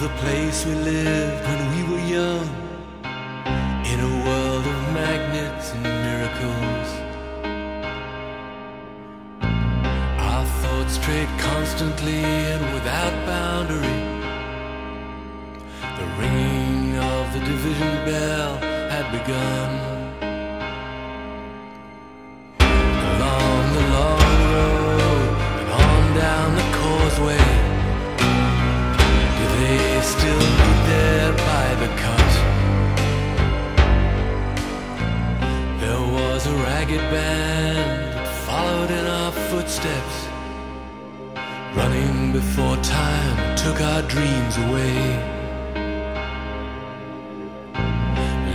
the place we lived when we were young, in a world of magnets and miracles. Our thoughts strayed constantly and without boundary. The ringing of the division bell had begun. Still meet there by the cut? There was a ragged band that followed in our footsteps, running before time took our dreams away.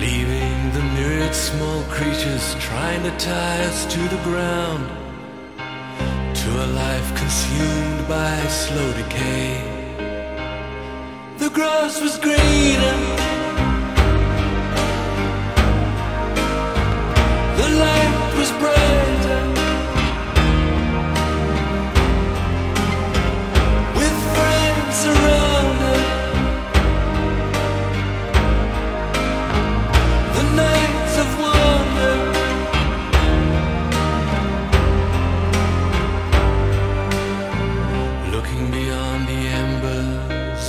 Leaving the myriad small creatures trying to tie us to the ground, to a life consumed by slow decay. Grass was greener.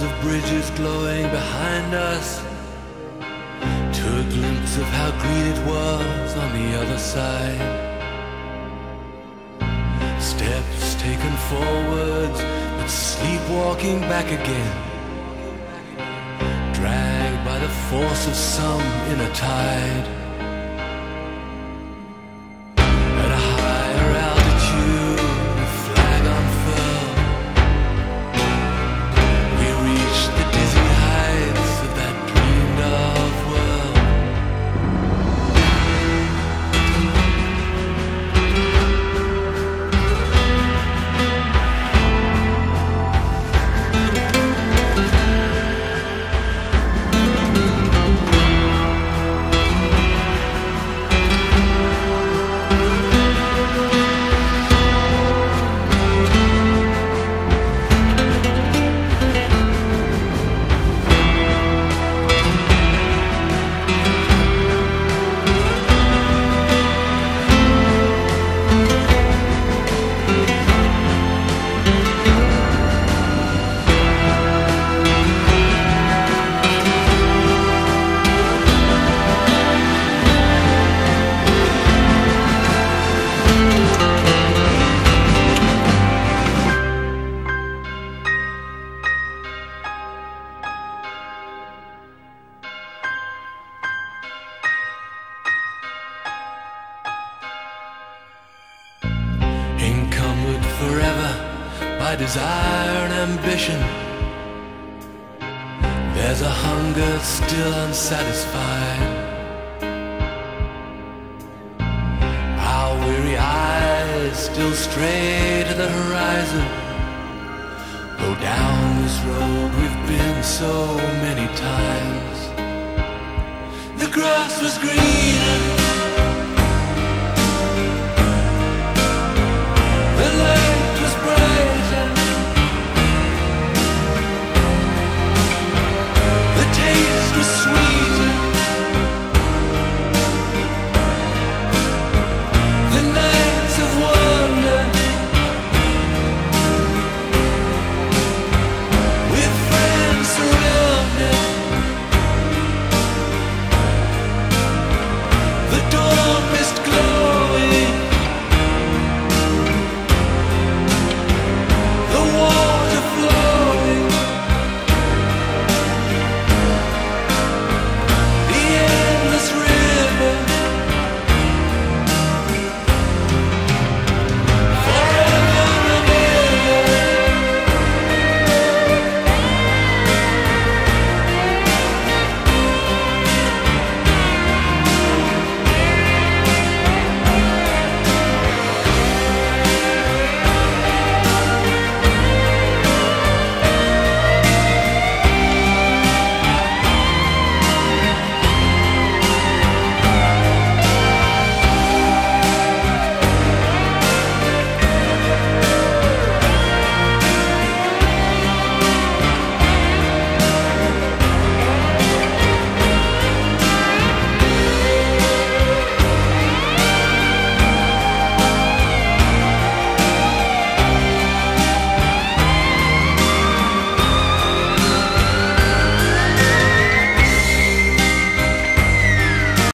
Of bridges glowing behind us to a glimpse of how green it was on the other side. Steps taken forwards, but sleepwalking back again. Dragged by the force of some inner tide. Desire and ambition. There's a hunger still unsatisfied. Our weary eyes still stray to the horizon. Go down this road we've been so many times. The grass was greener.